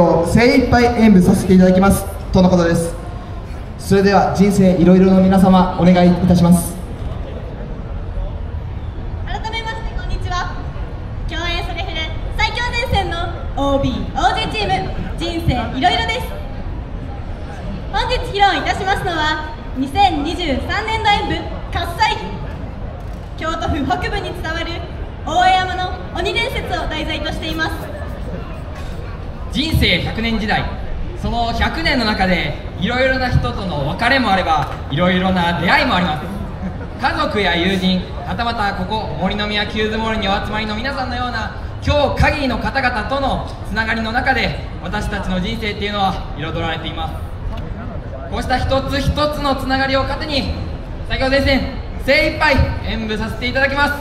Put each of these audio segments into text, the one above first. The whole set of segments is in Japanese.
を精一杯演舞させていただきます。とのことです。それでは人生いろいろの皆様お願いいたします。改めましてこんにちは。共演それふれ最強前線の OBOG チーム人生いろいろです。本日披露いたしますのは2023年度演舞「喝采」京都府北部に伝わる大江山の鬼伝説を題材としています。人生100年時代。その100年の中でいろいろな人との別れもあればいろいろな出会いもあります。家族や友人はたまたここ森の宮キューズモールにお集まりの皆さんのような今日限りの方々とのつながりの中で私たちの人生っていうのは彩られています。こうした一つ一つのつながりを糧に先ほどですね精一杯演舞させていただきます。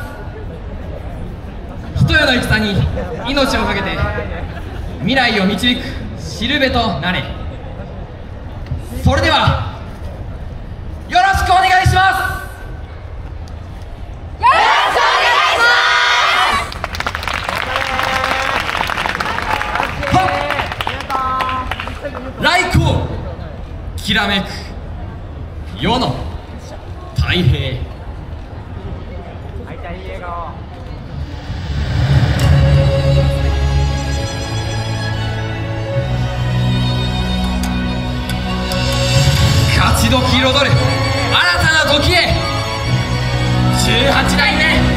人よの戦に命を懸けて未来を導くしるべとなれ。それではよろしくお願いします。よろしくお願いします。来光きらめく世の太平。時々彩る新たな時へ。18代目。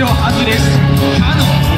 ロはずです。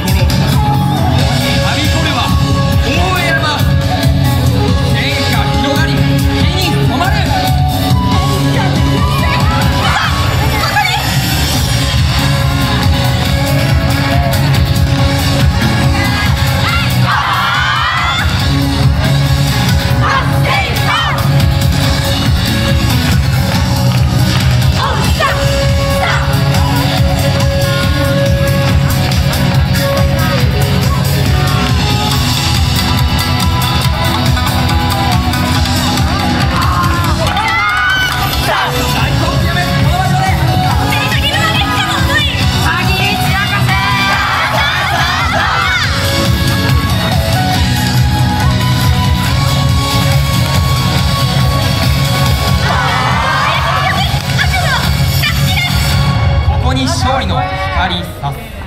阿里好。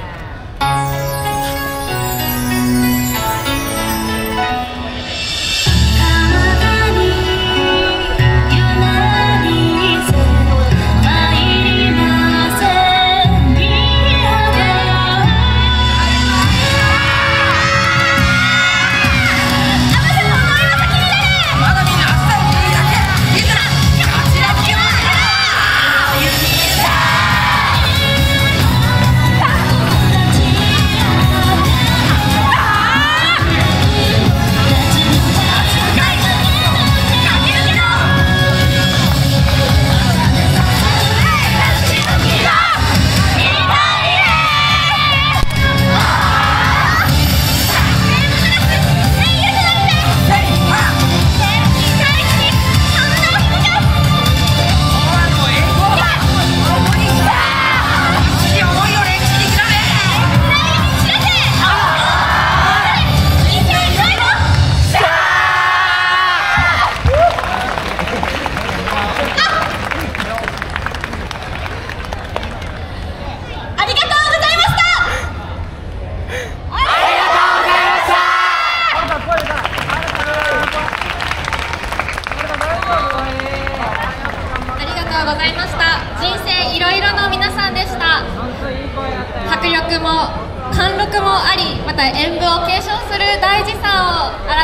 ございました。人生いろいろの皆さんでした。迫力も貫禄もありまた演舞を継承する大事さを改